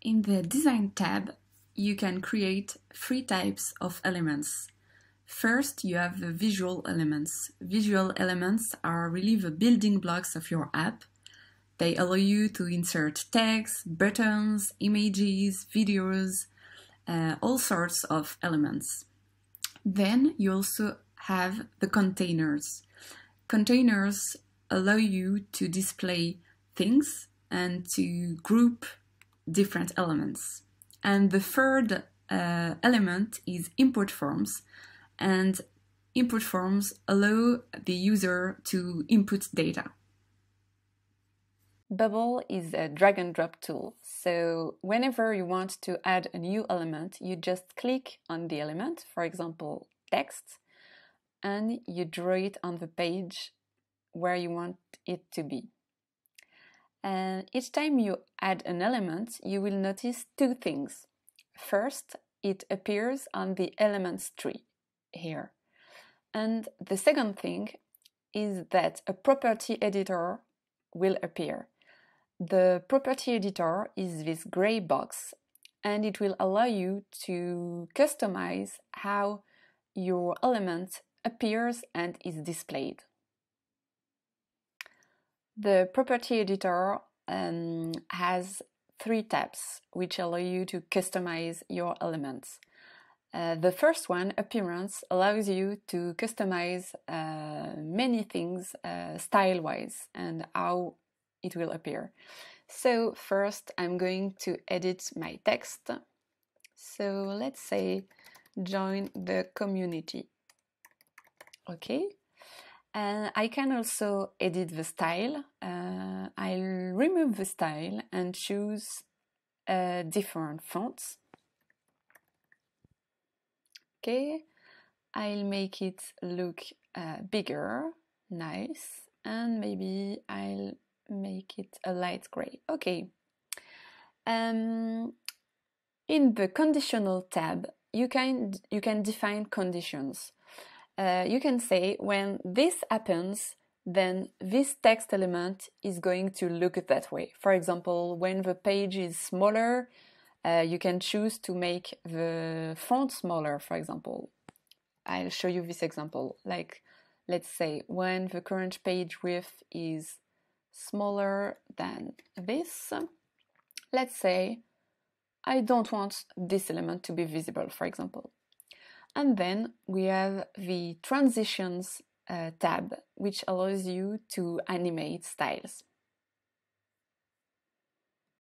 In the Design tab, you can create three types of elements. First, you have the visual elements. Visual elements are really the building blocks of your app. They allow you to insert text, buttons, images, videos, uh, all sorts of elements. Then you also have the containers. Containers allow you to display things and to group different elements. And the third uh, element is input forms. And input forms allow the user to input data. Bubble is a drag and drop tool. So whenever you want to add a new element, you just click on the element, for example, text, and you draw it on the page where you want it to be. And each time you add an element, you will notice two things. First, it appears on the elements tree here. And the second thing is that a property editor will appear. The property editor is this gray box and it will allow you to customize how your element appears and is displayed. The property editor um, has three tabs which allow you to customize your elements. Uh, the first one, Appearance, allows you to customize uh, many things uh, style wise and how it will appear. So, first, I'm going to edit my text. So, let's say join the community. Okay, and I can also edit the style. Uh, I'll remove the style and choose uh, different fonts. Okay, I'll make it look uh, bigger, nice, and maybe I'll make it a light gray. Okay. Um, in the conditional tab, you can you can define conditions uh, you can say when this happens, then this text element is going to look that way. For example, when the page is smaller, uh, you can choose to make the font smaller, for example. I'll show you this example. Like, let's say when the current page width is smaller than this, let's say I don't want this element to be visible, for example. And then we have the transitions uh, tab, which allows you to animate styles.